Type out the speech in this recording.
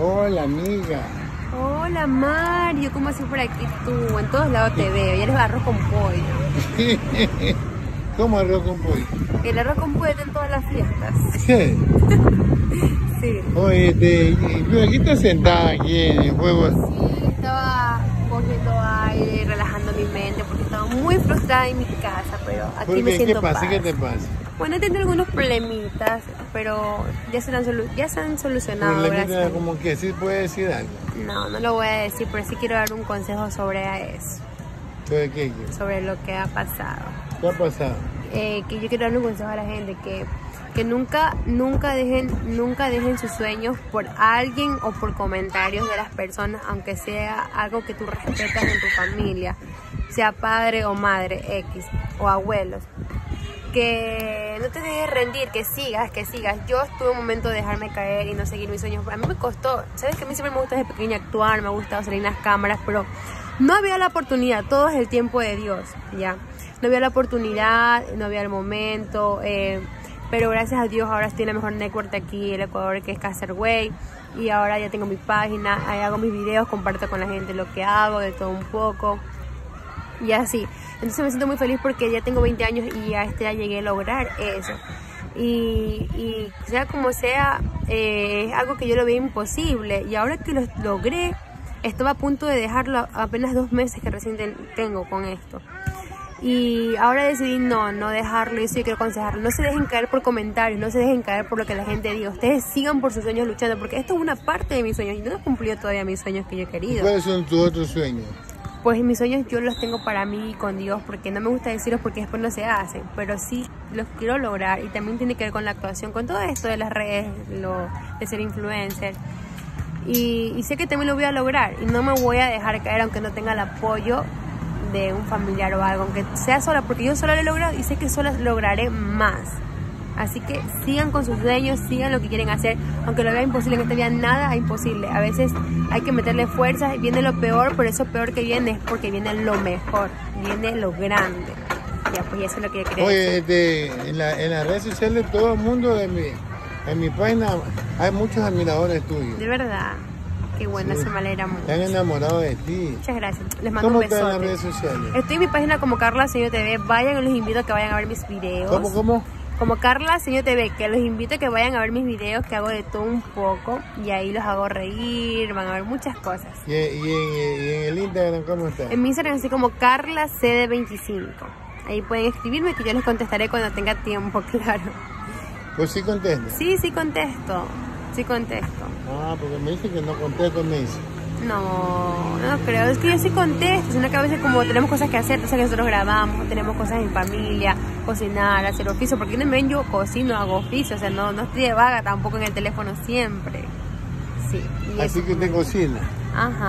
Hola, amiga. Hola, Mario. ¿Cómo así por aquí tú? En todos lados te veo. Y eres arroz con pollo. ¿Cómo arroz con pollo? El arroz con pollo está en todas las fiestas. ¿Qué? Sí. Oye, te, pero aquí estás sentada aquí en el juego. Sí, estaba cogiendo aire, relajando mi mente porque estaba muy frustrada en mi casa, pero aquí ¿Por me qué? siento ¿Qué pasa? paz. ¿Qué te pasa? Bueno, he tenido algunos problemitas, pero ya se, han solu- ya se han solucionado. Problemita gracias a Dios. como que sí puede decir algo. No, no lo voy a decir, pero sí quiero dar un consejo sobre eso, ¿Sobre qué? sobre lo que ha pasado. ¿Qué ha pasado? Eh, que yo quiero dar un consejo a la gente que, que nunca, nunca dejen, nunca dejen sus sueños por alguien o por comentarios de las personas, aunque sea algo que tú respetas en tu familia, sea padre o madre X o abuelos. Que no te dejes rendir, que sigas, que sigas. Yo estuve un momento de dejarme caer y no seguir mis sueños. A mí me costó, sabes que a mí siempre me gusta desde pequeña actuar, me ha gustado salir en las cámaras, pero no había la oportunidad, todo es el tiempo de Dios, ya. No había la oportunidad, no había el momento, eh, pero gracias a Dios ahora estoy en la mejor network aquí, el Ecuador, que es Casterway, y ahora ya tengo mi página, ahí hago mis videos, comparto con la gente lo que hago, de todo un poco, y así. Entonces me siento muy feliz porque ya tengo 20 años y ya este ya llegué a lograr eso. Y, sea como sea, eh, es algo que yo lo veía imposible. Y ahora que lo logré, estaba a punto de dejarlo apenas dos meses que recién ten- tengo con esto. Y ahora decidí no, no dejarlo y eso yo quiero aconsejarlo. No se dejen caer por comentarios, no se dejen caer por lo que la gente diga. Ustedes sigan por sus sueños luchando porque esto es una parte de mis sueños y no he cumplido todavía mis sueños que yo he querido. ¿Cuáles son tus otros sueños? Pues mis sueños yo los tengo para mí y con Dios, porque no me gusta decirlos porque después no se hacen, pero sí los quiero lograr y también tiene que ver con la actuación, con todo esto de las redes, lo, de ser influencer. Y, y sé que también lo voy a lograr y no me voy a dejar caer aunque no tenga el apoyo de un familiar o algo, aunque sea sola, porque yo sola lo he logrado y sé que sola lograré más. Así que sigan con sus sueños, sigan lo que quieren hacer, aunque lo vean imposible en esta vida, nada es imposible. A veces hay que meterle fuerzas, viene lo peor, pero eso peor que viene es porque viene lo mejor, viene lo grande. Ya, pues eso es lo que yo quería decir. Oye, este, en, la- en las redes sociales todo el mundo de mi, en mi página hay muchos admiradores tuyos. De verdad, qué bueno, Sí. eso me alegra mucho. Se han enamorado de ti. Muchas gracias, les mando ¿Cómo un estás en las besote. redes sociales? Estoy en mi página como Carla Señor TV, vayan, los invito a que vayan a ver mis videos. ¿Cómo, cómo? Como Carla Señor TV, que los invito a que vayan a ver mis videos, que hago de todo un poco, y ahí los hago reír, van a ver muchas cosas. Y, y en, y en el Instagram, ¿cómo estás? En mi Instagram así como Carla CD25. Ahí pueden escribirme que yo les contestaré cuando tenga tiempo, claro. Pues sí contesta. Sí, sí contesto. Sí contesto. Ah, porque me dice que no contesto, me dice. No, no creo. Es que yo sí contesto, sino que a veces como tenemos cosas que hacer, entonces que nosotros grabamos, tenemos cosas en familia, cocinar, hacer oficio, porque ven yo cocino, hago oficio, o sea, no, no estoy de vaga tampoco en el teléfono siempre. Sí. y Así que usted cocina. Ajá.